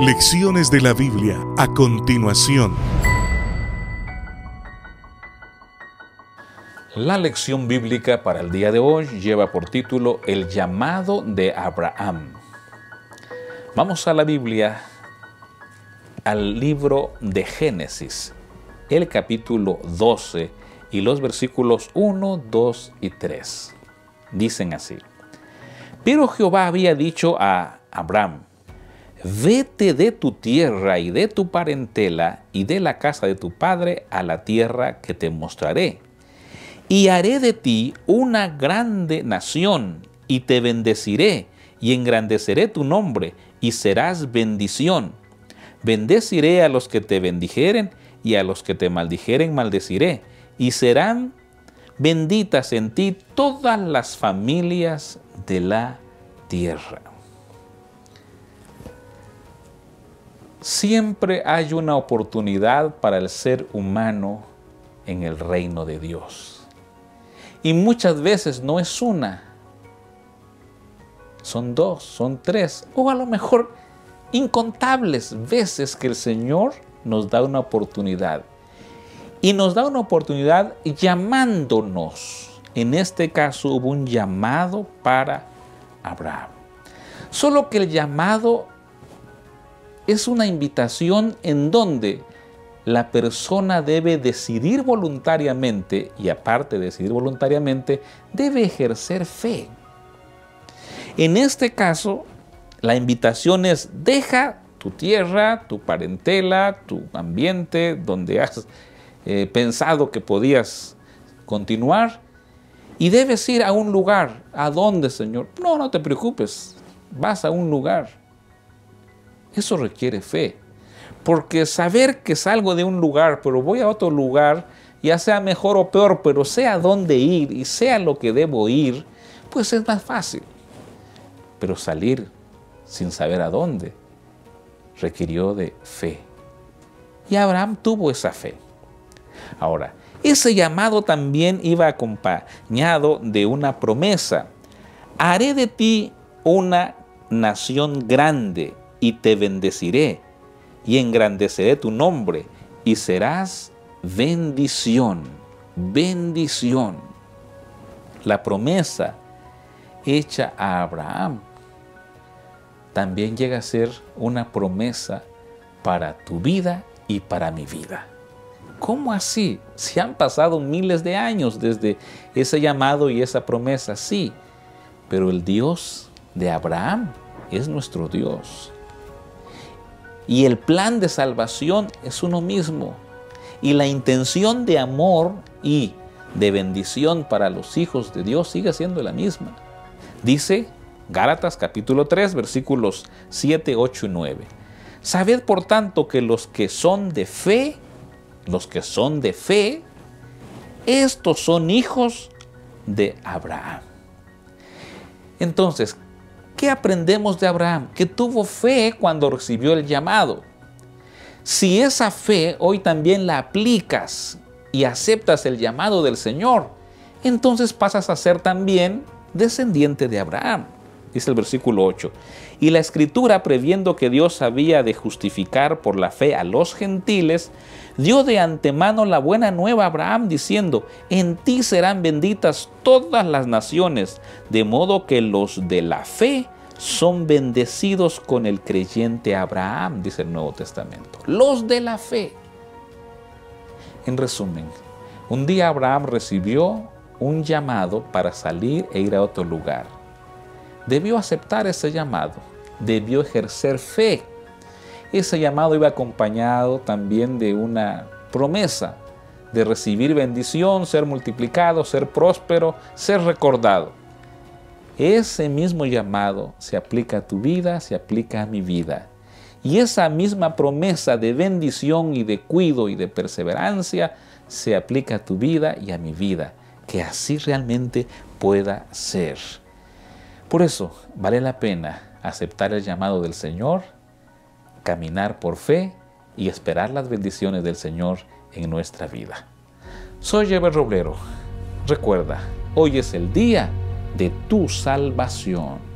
Lecciones de la Biblia a continuación. La lección bíblica para el día de hoy lleva por título El llamado de Abraham. Vamos a la Biblia, al libro de Génesis, el capítulo 12 y los versículos 1, 2 y 3. Dicen así. Pero Jehová había dicho a Abraham, vete de tu tierra y de tu parentela y de la casa de tu padre a la tierra que te mostraré. Y haré de ti una grande nación y te bendeciré y engrandeceré tu nombre y serás bendición. Bendeciré a los que te bendijeren y a los que te maldijeren maldeciré y serán benditas en ti todas las familias de la tierra. Siempre hay una oportunidad para el ser humano en el reino de Dios. Y muchas veces no es una, son dos, son tres, o a lo mejor incontables veces que el Señor nos da una oportunidad. Y nos da una oportunidad llamándonos. En este caso hubo un llamado para Abraham. Solo que el llamado es una invitación en donde la persona debe decidir voluntariamente y aparte de decidir voluntariamente, debe ejercer fe. En este caso, la invitación es deja tu tierra, tu parentela, tu ambiente, donde has eh, pensado que podías continuar, y debes ir a un lugar. ¿A dónde, Señor? No, no te preocupes, vas a un lugar eso requiere fe. Porque saber que salgo de un lugar, pero voy a otro lugar, ya sea mejor o peor, pero sea dónde ir y sea lo que debo ir, pues es más fácil. Pero salir sin saber a dónde requirió de fe. Y Abraham tuvo esa fe. Ahora, ese llamado también iba acompañado de una promesa. Haré de ti una nación grande y te bendeciré y engrandeceré tu nombre y serás bendición, bendición. La promesa hecha a Abraham también llega a ser una promesa para tu vida y para mi vida. ¿Cómo así? Se han pasado miles de años desde ese llamado y esa promesa, sí, pero el Dios de Abraham es nuestro Dios. Y el plan de salvación es uno mismo. Y la intención de amor y de bendición para los hijos de Dios sigue siendo la misma. Dice Gálatas capítulo 3 versículos 7, 8 y 9. Sabed por tanto que los que son de fe, los que son de fe, estos son hijos de Abraham. Entonces, ¿Qué aprendemos de Abraham? Que tuvo fe cuando recibió el llamado. Si esa fe hoy también la aplicas y aceptas el llamado del Señor, entonces pasas a ser también descendiente de Abraham. Dice el versículo 8. Y la escritura, previendo que Dios había de justificar por la fe a los gentiles, dio de antemano la buena nueva a Abraham, diciendo, en ti serán benditas todas las naciones, de modo que los de la fe son bendecidos con el creyente Abraham, dice el Nuevo Testamento. Los de la fe. En resumen, un día Abraham recibió un llamado para salir e ir a otro lugar. Debió aceptar ese llamado, debió ejercer fe ese llamado iba acompañado también de una promesa de recibir bendición, ser multiplicado, ser próspero, ser recordado. Ese mismo llamado se aplica a tu vida, se aplica a mi vida. Y esa misma promesa de bendición y de cuido y de perseverancia se aplica a tu vida y a mi vida. Que así realmente pueda ser. Por eso vale la pena aceptar el llamado del Señor caminar por fe y esperar las bendiciones del Señor en nuestra vida. Soy Eber Roblero. Recuerda, hoy es el día de tu salvación.